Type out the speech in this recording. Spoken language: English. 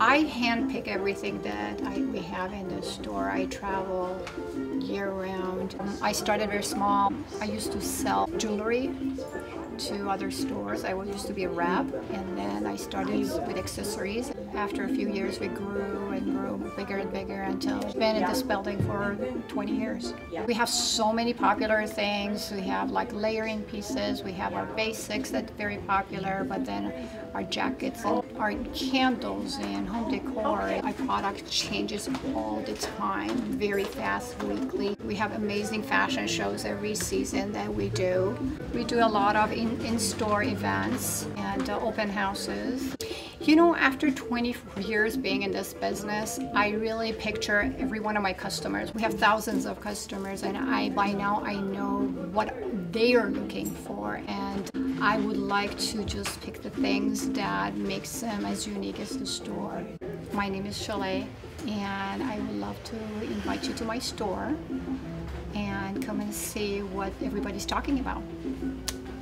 I handpick everything that I, we have in the store. I travel year round. Um, I started very small. I used to sell jewelry to other stores. I used to be a rep, and then I started with accessories. After a few years, we grew and grew bigger and bigger until we've been in this building for 20 years. We have so many popular things. We have like layering pieces. We have our basics that's very popular, but then our jackets and our candles and home decor. Our product changes all the time, very fast weekly. We have amazing fashion shows every season that we do. We do a lot of in, in-store events and uh, open houses. You know, after 24 years being in this business, I really picture every one of my customers. We have thousands of customers and I by now I know what they are looking for and I would like to just pick the things that makes them as unique as the store. My name is Chalet and I would love to invite you to my store and come and see what everybody's talking about.